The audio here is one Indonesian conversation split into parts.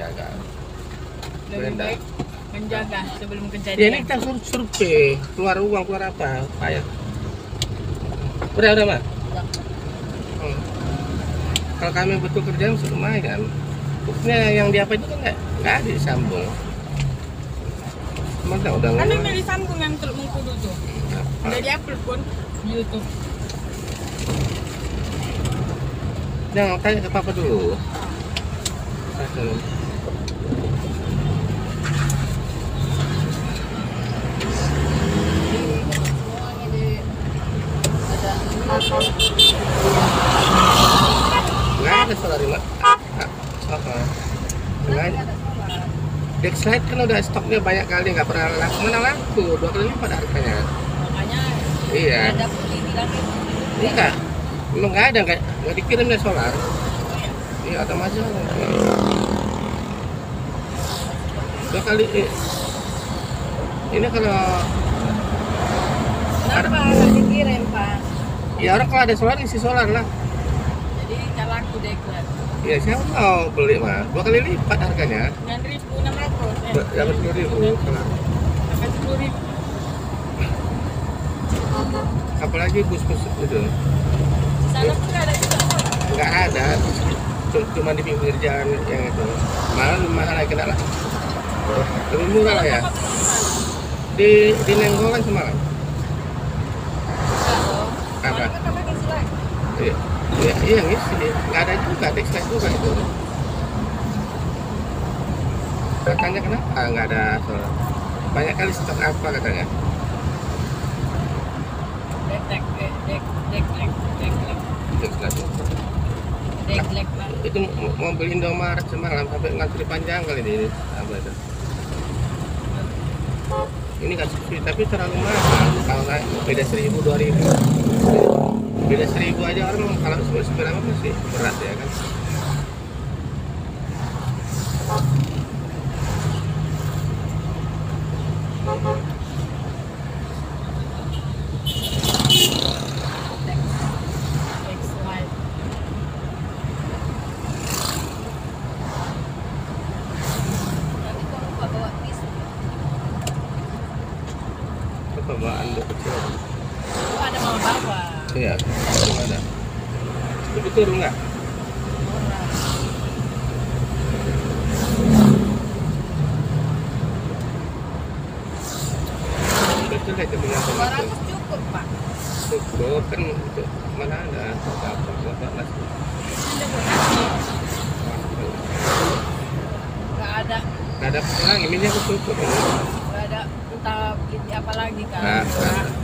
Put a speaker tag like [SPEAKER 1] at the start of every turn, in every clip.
[SPEAKER 1] jaga.
[SPEAKER 2] Lebih baik menjaga sebelum
[SPEAKER 1] ya ini
[SPEAKER 2] kejadian
[SPEAKER 1] kita suruh survei. Keluar uang keluar apa? Payah udah udah mak? Hmm. kalau kami betul kerjaan lumayan buktinya yang di apa itu kan nggak nggak ada disambung. Cuma udah udah
[SPEAKER 2] kan yang dari sambung yang teluk mengkudu tuh.
[SPEAKER 1] Apa?
[SPEAKER 2] udah diupload pun di YouTube.
[SPEAKER 1] Jangan tanya ke papa dulu. Satu. Nggak ada solar lima. Apa? Nggak. Dexlite kan udah stoknya banyak kali nggak pernah laku. Mana laku? Dua kali lipat harganya.
[SPEAKER 2] makanya
[SPEAKER 1] Iya.
[SPEAKER 2] ada
[SPEAKER 1] Enggak. Memang nggak ada nggak nggak dikirim deh solar. Iya otomatis. Dua kali. eh, Ini kalau
[SPEAKER 2] kenapa nggak dikirim pak
[SPEAKER 1] ya orang kalau ada solar isi solar lah.
[SPEAKER 2] jadi nggak laku deh kan
[SPEAKER 1] Ya siapa mau beli mah dua kali lipat harganya.
[SPEAKER 2] dengan ribu enam ratus
[SPEAKER 1] Ber- Dapat sepuluh ribu.
[SPEAKER 2] sampai sepuluh ribu
[SPEAKER 1] Apalagi bus bus itu
[SPEAKER 2] di sana pun ada juga
[SPEAKER 1] nggak ada. Cuma- di pinggir jalan yang itu. Lebih mahal lagi kena lah. Lebih murah lah ya.
[SPEAKER 2] Di
[SPEAKER 1] di Nenggolan semalam.
[SPEAKER 2] Enggak dong.
[SPEAKER 1] Apa?
[SPEAKER 2] Mana kan pakai silai.
[SPEAKER 1] Iya, iya, iya ngisi. Nggak ada juga, Dexlite juga itu. Katanya kenapa nggak ada solar? Banyak kali stok apa katanya?
[SPEAKER 2] Dek dek dek dek dek dek dek dek
[SPEAKER 1] Dexlite.
[SPEAKER 2] dek dek Pak.
[SPEAKER 1] Itu mau- beli Indomaret semalam sampai ngantri panjang kali ini. Apa itu? Ini nggak tapi terlalu mahal. Kalau naik beda seribu dua ribu. Beda seribu aja orang kalau sepuluh sepeda masih berat ya kan?
[SPEAKER 2] Dek slide.
[SPEAKER 1] Iya, itu ada. Itu betul nggak? Betul ya
[SPEAKER 2] cukup Pak.
[SPEAKER 1] Cukup kan untuk mana ada apa apa mas
[SPEAKER 2] Ada. Nggak ada
[SPEAKER 1] Nggak ada lagi minyak cukup
[SPEAKER 2] nggak ada entah beli apa lagi kan.
[SPEAKER 1] Nah, nah.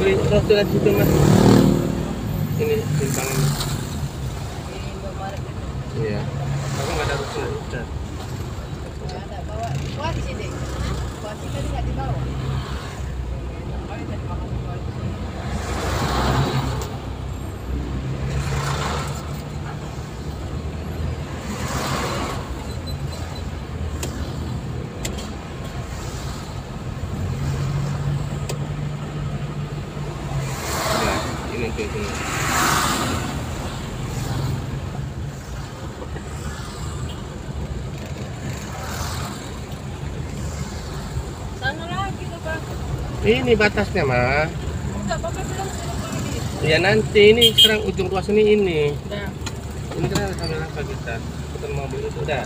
[SPEAKER 1] Beli rostu di situ mas. Ini simpang ini. Iya. Aku nggak ada rostu. Udah.
[SPEAKER 2] Sana lagi tuh Pak.
[SPEAKER 1] Ini batasnya mah.
[SPEAKER 2] Enggak, Bapak
[SPEAKER 1] Ya nanti ini sekarang ujung ruas ini ini.
[SPEAKER 2] Udah.
[SPEAKER 1] Ini kan sambil apa kita? Kita mau beli itu udah.